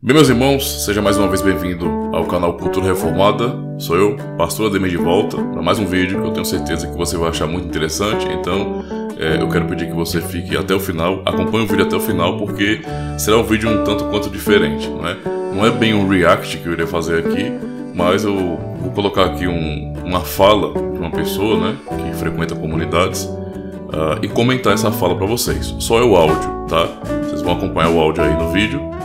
Bem, meus irmãos, seja mais uma vez bem-vindo ao canal Cultura Reformada. Sou eu, Pastor Ademir de volta, para mais um vídeo que eu tenho certeza que você vai achar muito interessante. Então, é, eu quero pedir que você fique até o final, acompanhe o vídeo até o final, porque será um vídeo um tanto quanto diferente, não é? Não é bem um react que eu irei fazer aqui, mas eu vou colocar aqui um, uma fala de uma pessoa, né, que frequenta comunidades, uh, e comentar essa fala para vocês. Só é o áudio, tá? Vocês vão acompanhar o áudio aí no vídeo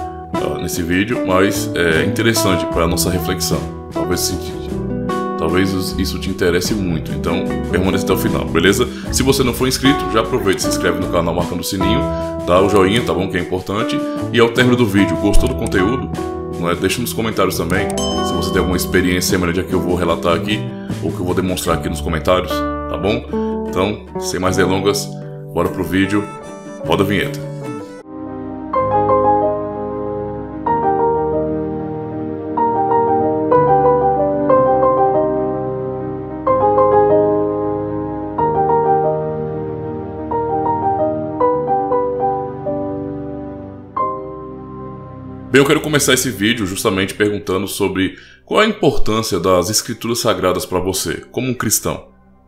nesse vídeo, mas é interessante para a nossa reflexão. Talvez, talvez isso te interesse muito, então permaneça até o final, beleza? Se você não for inscrito, já aproveita e se inscreve no canal marcando o sininho, dá o joinha, tá bom? Que é importante. E ao término do vídeo, gostou do conteúdo? Não é? Deixa nos comentários também se você tem alguma experiência semelhante que eu vou relatar aqui ou que eu vou demonstrar aqui nos comentários, tá bom? Então, sem mais delongas, bora pro vídeo, roda a vinheta. Bem, eu quero começar esse vídeo justamente perguntando sobre qual a importância das escrituras sagradas para você, como um cristão.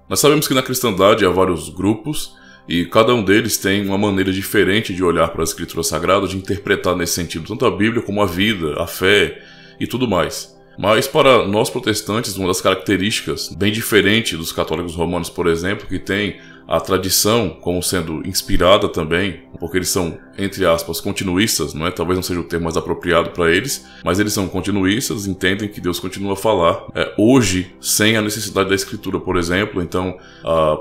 Nós sabemos que na cristandade há vários grupos e cada um deles tem uma maneira diferente de olhar para as escrituras sagradas, de interpretar nesse sentido, tanto a Bíblia como a vida, a fé e tudo mais. Mas para nós protestantes, uma das características bem diferente dos católicos romanos, por exemplo, que tem a tradição como sendo inspirada também, porque eles são, entre aspas, continuistas, não é? Talvez não seja o termo mais apropriado para eles, mas eles são continuistas, entendem que Deus continua a falar é, hoje sem a necessidade da escritura, por exemplo. Então,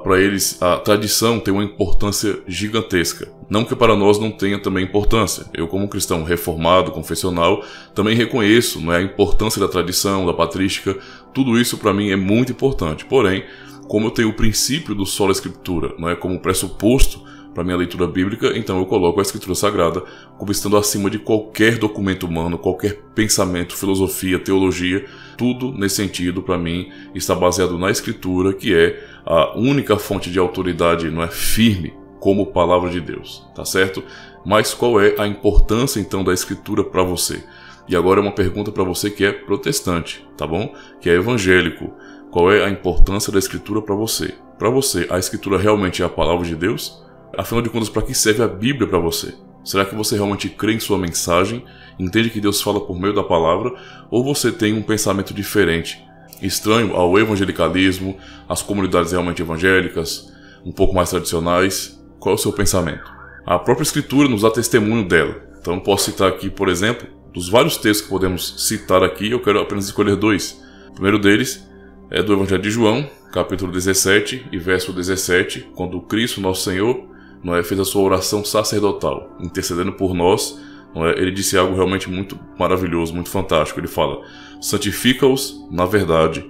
para eles a tradição tem uma importância gigantesca. Não que para nós não tenha também importância. Eu, como cristão reformado, confessional, também reconheço não é, a importância da tradição, da patrística. Tudo isso para mim é muito importante. Porém, como eu tenho o princípio do sola escritura, não é como pressuposto para minha leitura bíblica, então eu coloco a escritura sagrada como estando acima de qualquer documento humano, qualquer pensamento, filosofia, teologia, tudo nesse sentido para mim está baseado na escritura, que é a única fonte de autoridade, não é firme como palavra de Deus, tá certo? Mas qual é a importância então da escritura para você? E agora é uma pergunta para você que é protestante, tá bom? Que é evangélico. Qual é a importância da Escritura para você? Para você, a Escritura realmente é a palavra de Deus? Afinal de contas, para que serve a Bíblia para você? Será que você realmente crê em sua mensagem, entende que Deus fala por meio da palavra, ou você tem um pensamento diferente, estranho ao evangelicalismo, às comunidades realmente evangélicas, um pouco mais tradicionais? Qual é o seu pensamento? A própria Escritura nos dá testemunho dela. Então, posso citar aqui, por exemplo, dos vários textos que podemos citar aqui, eu quero apenas escolher dois. O primeiro deles é do Evangelho de João, capítulo 17 e verso 17, quando Cristo, nosso Senhor, não é, fez a sua oração sacerdotal, intercedendo por nós. Não é, ele disse algo realmente muito maravilhoso, muito fantástico. Ele fala: santifica-os na verdade,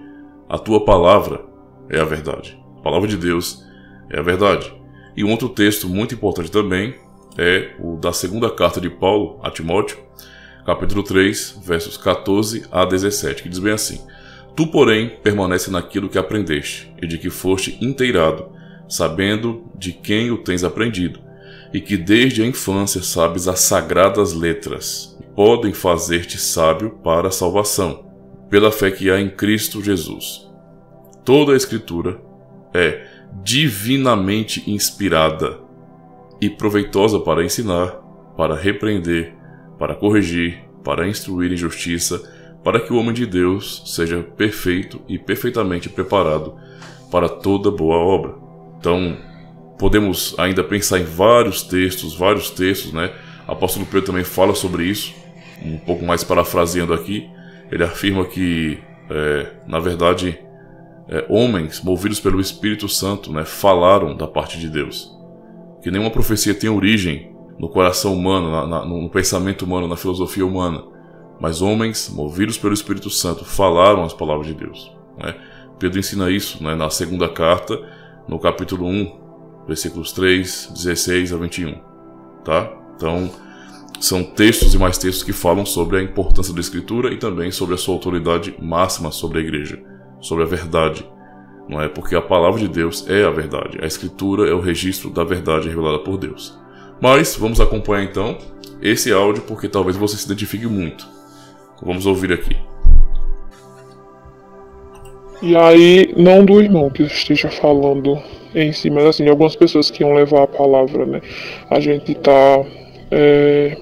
a tua palavra é a verdade. A palavra de Deus é a verdade. E um outro texto muito importante também é o da segunda carta de Paulo a Timóteo, capítulo 3, versos 14 a 17, que diz bem assim: Tu, porém, permanece naquilo que aprendeste e de que foste inteirado, sabendo de quem o tens aprendido, e que desde a infância sabes as sagradas letras, que podem fazer-te sábio para a salvação, pela fé que há em Cristo Jesus. Toda a Escritura é divinamente inspirada e proveitosa para ensinar, para repreender, para corrigir, para instruir em justiça, para que o homem de Deus seja perfeito e perfeitamente preparado para toda boa obra. Então, podemos ainda pensar em vários textos, vários textos, né? Apóstolo Pedro também fala sobre isso, um pouco mais parafraseando aqui. Ele afirma que, é, na verdade, é, homens movidos pelo Espírito Santo né, falaram da parte de Deus. Que nenhuma profecia tem origem no coração humano, na, na, no pensamento humano, na filosofia humana mas homens, movidos pelo Espírito Santo, falaram as palavras de Deus. Né? Pedro ensina isso né, na segunda carta, no capítulo 1, versículos 3, 16 a 21. Tá? Então, são textos e mais textos que falam sobre a importância da Escritura e também sobre a sua autoridade máxima sobre a igreja, sobre a verdade. Não é porque a palavra de Deus é a verdade. A Escritura é o registro da verdade revelada por Deus. Mas vamos acompanhar então esse áudio porque talvez você se identifique muito. Vamos ouvir aqui. E aí, não do irmão que esteja falando em si, mas assim, algumas pessoas que iam levar a palavra, né? A gente tá é,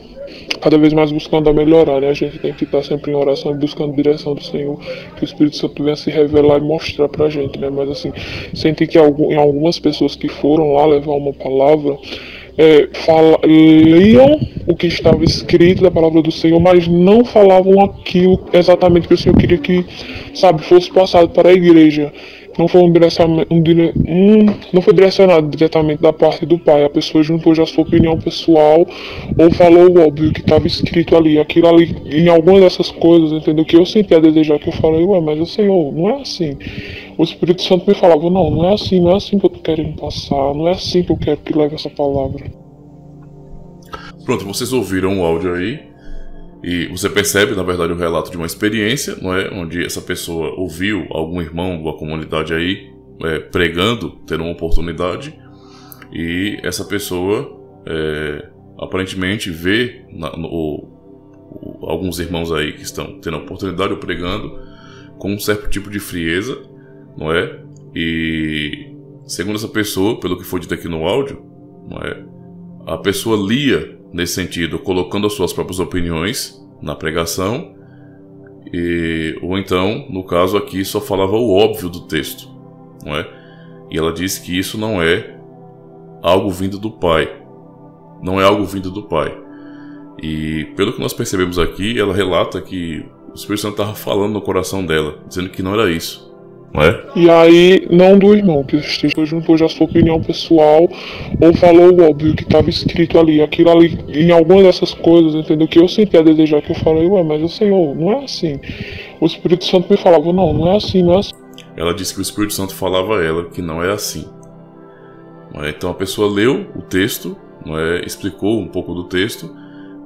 cada vez mais buscando a melhorar, né? A gente tem que estar sempre em oração e buscando direção do Senhor, que o Espírito Santo venha se revelar e mostrar pra gente, né? Mas assim, senti que em algumas pessoas que foram lá levar uma palavra, é, fala, liam o que estava escrito da palavra do Senhor, mas não falavam aquilo exatamente que o Senhor queria que, sabe, fosse passado para a igreja não foi um, um, um, não foi direcionado diretamente da parte do pai. A pessoa juntou já sua opinião pessoal ou falou o óbvio que estava escrito ali. Aquilo ali, em algumas dessas coisas, entendeu? Que eu senti a desejar, que eu falei, ué, mas o Senhor, não é assim. O Espírito Santo me falava, não, não é assim, não é assim que eu tô querendo passar, não é assim que eu quero que leve essa palavra. Pronto, vocês ouviram o áudio aí. E você percebe, na verdade, o relato de uma experiência, não é? Onde essa pessoa ouviu algum irmão da comunidade aí é, pregando, tendo uma oportunidade, e essa pessoa é, aparentemente vê na, no, o, alguns irmãos aí que estão tendo a oportunidade ou pregando com um certo tipo de frieza, não é? E segundo essa pessoa, pelo que foi dito aqui no áudio, não é? A pessoa lia nesse sentido, colocando as suas próprias opiniões na pregação, e, ou então, no caso aqui, só falava o óbvio do texto, não é? E ela disse que isso não é algo vindo do Pai, não é algo vindo do Pai. E pelo que nós percebemos aqui, ela relata que o Espírito Santo estava falando no coração dela, dizendo que não era isso não é? E aí, não do irmão que esteja juntou já sua opinião pessoal ou falou o óbvio que estava escrito ali. Aquilo ali, em algumas dessas coisas, entendeu? Que eu senti a desejar, que eu falei, ué, mas o Senhor, não é assim. O Espírito Santo me falava, não, não é assim, não é assim. Ela disse que o Espírito Santo falava a ela que não é assim. É? Então a pessoa leu o texto, é? explicou um pouco do texto,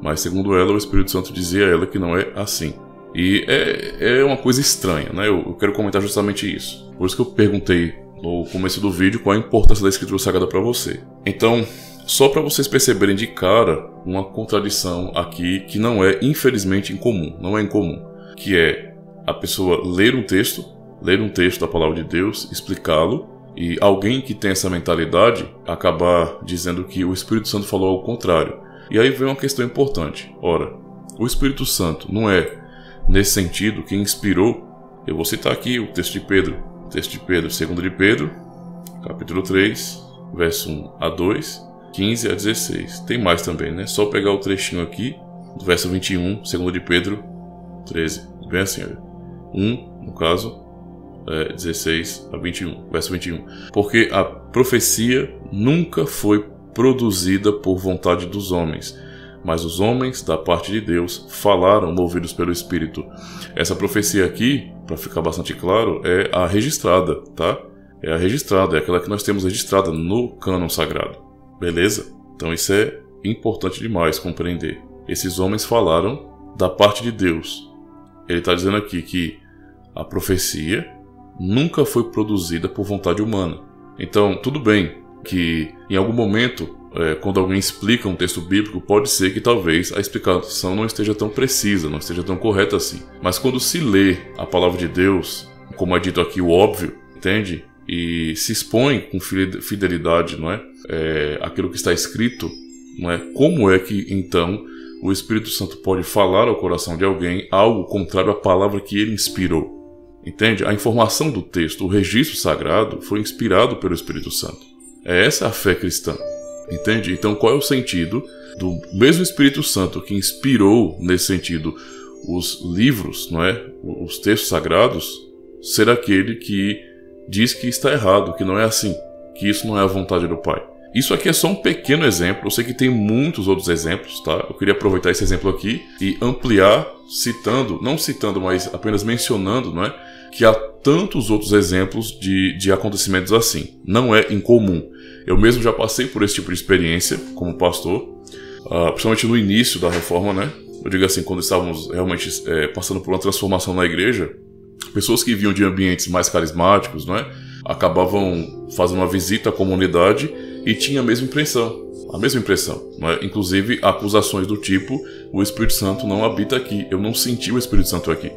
mas segundo ela, o Espírito Santo dizia a ela que não é assim. E é, é uma coisa estranha, né? Eu, eu quero comentar justamente isso. Por isso que eu perguntei no começo do vídeo qual a importância da escritura sagrada para você. Então, só para vocês perceberem de cara uma contradição aqui que não é infelizmente incomum, não é incomum, que é a pessoa ler um texto, ler um texto da palavra de Deus, explicá-lo e alguém que tem essa mentalidade acabar dizendo que o Espírito Santo falou ao contrário. E aí vem uma questão importante. Ora, o Espírito Santo não é Nesse sentido, quem inspirou, eu vou citar aqui o texto de Pedro, o texto de Pedro, 2 de Pedro, capítulo 3, verso 1 a 2, 15 a 16. Tem mais também, né? Só pegar o trechinho aqui, do verso 21, 2 de Pedro 13. Bem assim, olha. 1, no caso, é, 16 a 21, verso 21. Porque a profecia nunca foi produzida por vontade dos homens, mas os homens, da parte de Deus, falaram movidos pelo Espírito. Essa profecia aqui, para ficar bastante claro, é a registrada, tá? É a registrada, é aquela que nós temos registrada no cânon sagrado. Beleza? Então isso é importante demais compreender. Esses homens falaram da parte de Deus. Ele está dizendo aqui que a profecia nunca foi produzida por vontade humana. Então, tudo bem que em algum momento é, quando alguém explica um texto bíblico, pode ser que talvez a explicação não esteja tão precisa, não esteja tão correta assim. Mas quando se lê a palavra de Deus, como é dito aqui, o óbvio, entende? E se expõe com fidelidade, não é? é aquilo que está escrito, não é? Como é que então o Espírito Santo pode falar ao coração de alguém algo contrário à palavra que ele inspirou? Entende? A informação do texto, o registro sagrado, foi inspirado pelo Espírito Santo. É essa a fé cristã. Entende? Então, qual é o sentido do mesmo Espírito Santo que inspirou nesse sentido os livros, não é? Os textos sagrados, ser aquele que diz que está errado, que não é assim, que isso não é a vontade do Pai. Isso aqui é só um pequeno exemplo, eu sei que tem muitos outros exemplos, tá? Eu queria aproveitar esse exemplo aqui e ampliar, citando, não citando, mas apenas mencionando, não é? Que há tantos outros exemplos de, de acontecimentos assim. Não é incomum. Eu mesmo já passei por esse tipo de experiência como pastor, uh, principalmente no início da reforma, né? Eu digo assim, quando estávamos realmente é, passando por uma transformação na igreja, pessoas que vinham de ambientes mais carismáticos, não é? Acabavam fazendo uma visita à comunidade e tinha a mesma impressão. a mesma impressão. É? Inclusive, acusações do tipo: o Espírito Santo não habita aqui, eu não senti o Espírito Santo aqui.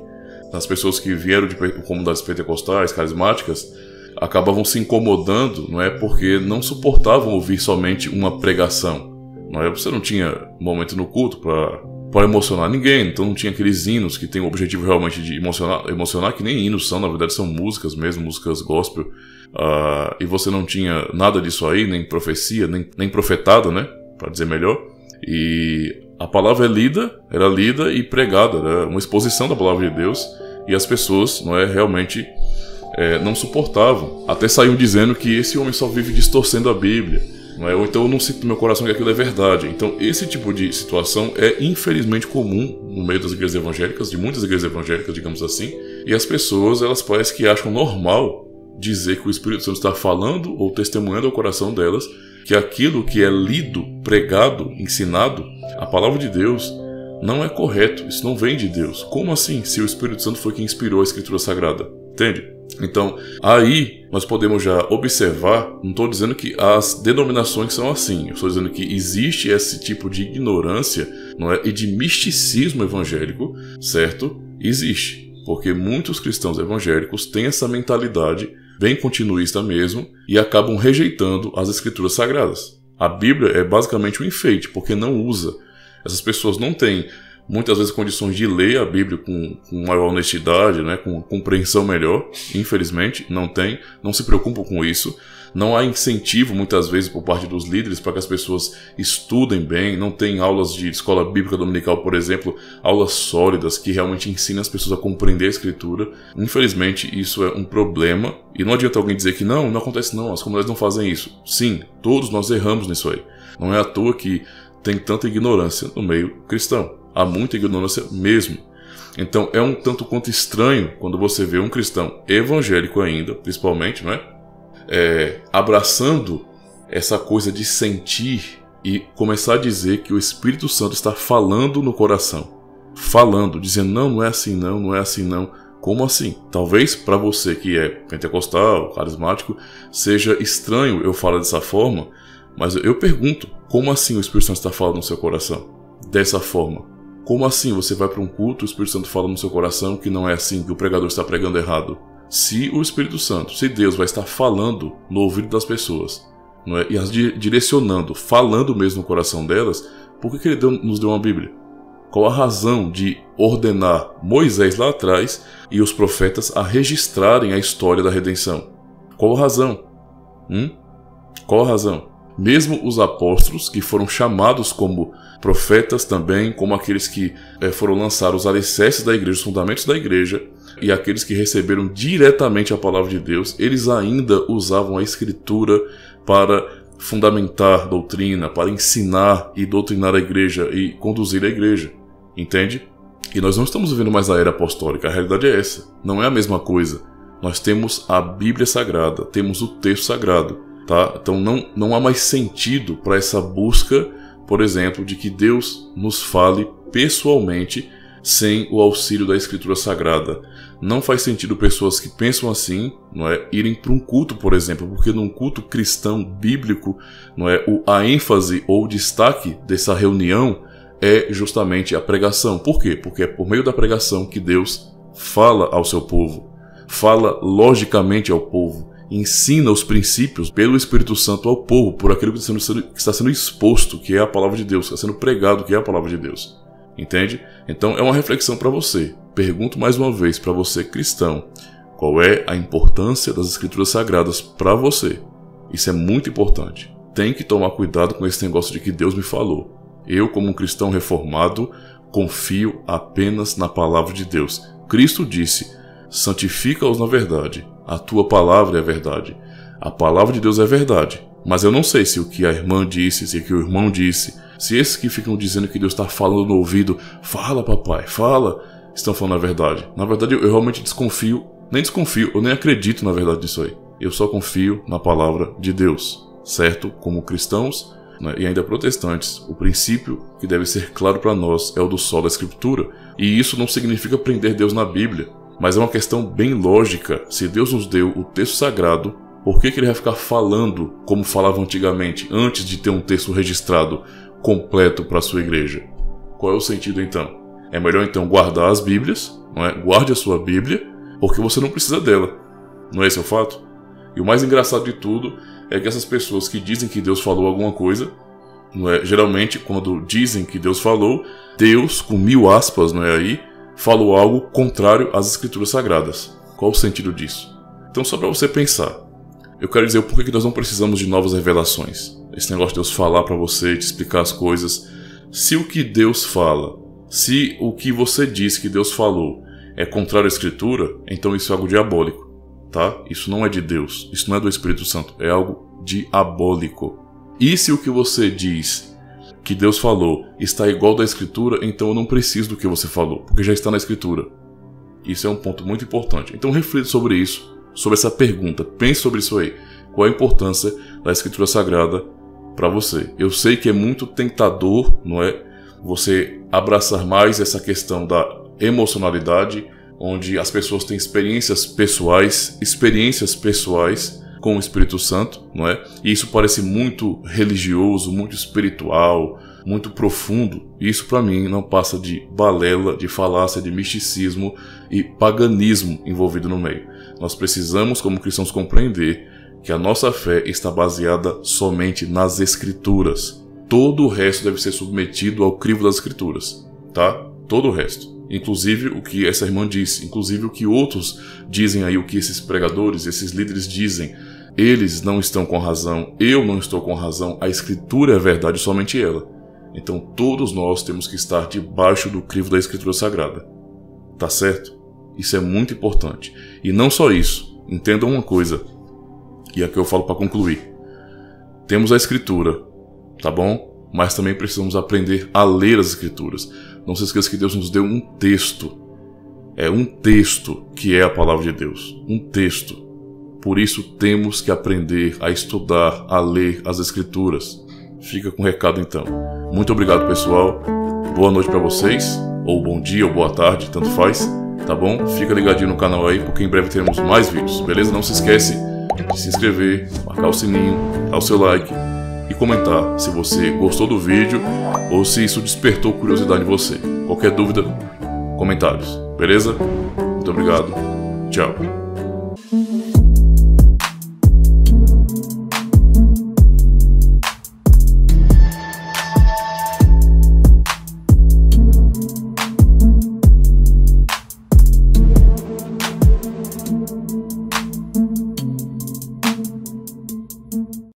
As pessoas que vieram de comunidades pentecostais, carismáticas, acabavam se incomodando, não é? Porque não suportavam ouvir somente uma pregação. Não é? Você não tinha momento no culto para para emocionar ninguém, então não tinha aqueles hinos que tem o objetivo realmente de emocionar, emocionar que nem hinos são, na verdade são músicas mesmo, músicas gospel, uh, e você não tinha nada disso aí, nem profecia, nem, nem profetada, né, para dizer melhor, e a palavra é lida, era lida e pregada, era uma exposição da palavra de Deus, e as pessoas, não é, realmente é, não suportavam, até saíam dizendo que esse homem só vive distorcendo a Bíblia, é? Ou então eu não sinto no meu coração que aquilo é verdade. Então, esse tipo de situação é infelizmente comum no meio das igrejas evangélicas, de muitas igrejas evangélicas, digamos assim. E as pessoas, elas parecem que acham normal dizer que o Espírito Santo está falando ou testemunhando ao coração delas que aquilo que é lido, pregado, ensinado, a palavra de Deus, não é correto. Isso não vem de Deus. Como assim, se o Espírito Santo foi quem inspirou a Escritura Sagrada? Entende? Então, aí nós podemos já observar, não estou dizendo que as denominações são assim, eu estou dizendo que existe esse tipo de ignorância não é, e de misticismo evangélico, certo? Existe, porque muitos cristãos evangélicos têm essa mentalidade bem continuista mesmo e acabam rejeitando as escrituras sagradas. A Bíblia é basicamente um enfeite, porque não usa. Essas pessoas não têm muitas vezes condições de ler a Bíblia com, com maior honestidade, né, com compreensão melhor. Infelizmente, não tem, não se preocupam com isso. Não há incentivo, muitas vezes, por parte dos líderes para que as pessoas estudem bem. Não tem aulas de escola bíblica dominical, por exemplo, aulas sólidas que realmente ensinem as pessoas a compreender a escritura. Infelizmente, isso é um problema. E não adianta alguém dizer que não, não acontece não, as comunidades não fazem isso. Sim, todos nós erramos nisso aí. Não é à toa que tem tanta ignorância no meio cristão. Há muita ignorância mesmo. Então é um tanto quanto estranho quando você vê um cristão evangélico ainda, principalmente, não é? É abraçando essa coisa de sentir e começar a dizer que o Espírito Santo está falando no coração. Falando, dizendo, não, não é assim não, não é assim não. Como assim? Talvez para você que é pentecostal, carismático, seja estranho eu falar dessa forma, mas eu pergunto, como assim o Espírito Santo está falando no seu coração? Dessa forma. Como assim você vai para um culto o Espírito Santo fala no seu coração que não é assim, que o pregador está pregando errado? Se o Espírito Santo, se Deus vai estar falando no ouvido das pessoas, é? e as direcionando, falando mesmo no coração delas, por que, que ele deu, nos deu uma Bíblia? Qual a razão de ordenar Moisés lá atrás e os profetas a registrarem a história da redenção? Qual a razão? Hum? Qual a razão? Mesmo os apóstolos, que foram chamados como profetas também, como aqueles que é, foram lançar os alicerces da igreja, os fundamentos da igreja, e aqueles que receberam diretamente a palavra de Deus, eles ainda usavam a escritura para fundamentar doutrina, para ensinar e doutrinar a igreja e conduzir a igreja. Entende? E nós não estamos vivendo mais a era apostólica, a realidade é essa. Não é a mesma coisa. Nós temos a Bíblia Sagrada, temos o texto sagrado, tá? Então não, não há mais sentido para essa busca por exemplo, de que Deus nos fale pessoalmente sem o auxílio da Escritura Sagrada. Não faz sentido pessoas que pensam assim, não é, irem para um culto, por exemplo, porque num culto cristão bíblico, não é, o, a ênfase ou o destaque dessa reunião é justamente a pregação. Por quê? Porque é por meio da pregação que Deus fala ao seu povo, fala logicamente ao povo ensina os princípios pelo Espírito Santo ao povo, por aquilo que está sendo, que está sendo exposto, que é a palavra de Deus, que está sendo pregado, que é a palavra de Deus. Entende? Então é uma reflexão para você. Pergunto mais uma vez para você cristão, qual é a importância das escrituras sagradas para você? Isso é muito importante. Tem que tomar cuidado com esse negócio de que Deus me falou. Eu, como um cristão reformado, confio apenas na palavra de Deus. Cristo disse: santifica-os na verdade. A tua palavra é verdade. A palavra de Deus é verdade. Mas eu não sei se o que a irmã disse, se o que o irmão disse, se esses que ficam dizendo que Deus está falando no ouvido, fala papai, fala, estão falando a verdade. Na verdade, eu, realmente desconfio, nem desconfio, eu nem acredito na verdade disso aí. Eu só confio na palavra de Deus, certo? Como cristãos né, e ainda protestantes, o princípio que deve ser claro para nós é o do sol da Escritura. E isso não significa prender Deus na Bíblia, mas é uma questão bem lógica. Se Deus nos deu o texto sagrado, Por que, que ele vai ficar falando como falava antigamente, antes de ter um texto registrado completo para sua igreja? Qual é o sentido então? É melhor então guardar as Bíblias, não é? Guarde a sua Bíblia, porque você não precisa dela. Não é esse o fato? E o mais engraçado de tudo é que essas pessoas que dizem que Deus falou alguma coisa, não é? Geralmente, quando dizem que Deus falou, Deus, com mil aspas, não é aí, falou algo contrário às Escrituras Sagradas. Qual o sentido disso? Então, só para você pensar, eu quero dizer o porquê que nós não precisamos de novas revelações. Esse negócio de Deus falar para você, te explicar as coisas. Se o que Deus fala, se o que você diz que Deus falou é contrário à Escritura, então isso é algo diabólico tá? Isso não é de Deus, isso não é do Espírito Santo, é algo diabólico. E se o que você diz que Deus falou está igual da Escritura, então eu não preciso do que você falou, porque já está na Escritura. Isso é um ponto muito importante. Então reflita sobre isso, sobre essa pergunta, pense sobre isso aí. Qual a importância da Escritura Sagrada para você? Eu sei que é muito tentador, não é? Você abraçar mais essa questão da emocionalidade onde as pessoas têm experiências pessoais, experiências pessoais com o Espírito Santo, não é? E isso parece muito religioso, muito espiritual, muito profundo. E isso para mim não passa de balela, de falácia, de misticismo e paganismo envolvido no meio. Nós precisamos, como cristãos, compreender que a nossa fé está baseada somente nas Escrituras. Todo o resto deve ser submetido ao crivo das Escrituras, tá? Todo o resto. Inclusive o que essa irmã disse, inclusive o que outros dizem aí, o que esses pregadores, esses líderes dizem. Eles não estão com razão, eu não estou com razão, a Escritura é verdade, somente ela. Então todos nós temos que estar debaixo do crivo da Escritura Sagrada. Tá certo? Isso é muito importante. E não só isso, entendam uma coisa, e aqui eu falo para concluir. Temos a Escritura, tá bom? Mas também precisamos aprender a ler as Escrituras. Não se esqueça que Deus nos deu um texto. É um texto que é a palavra de Deus. Um texto. Por isso temos que aprender a estudar, a ler as Escrituras. Fica com o recado então. Muito obrigado, pessoal. Boa noite para vocês, ou bom dia, ou boa tarde, tanto faz. Tá bom? Fica ligadinho no canal aí, porque em breve teremos mais vídeos, beleza? Não se esquece de se inscrever, marcar o sininho, dar o seu like e comentar se você gostou do vídeo ou se isso despertou curiosidade em você. Qualquer dúvida, comentários. Beleza? Muito obrigado. Tchau.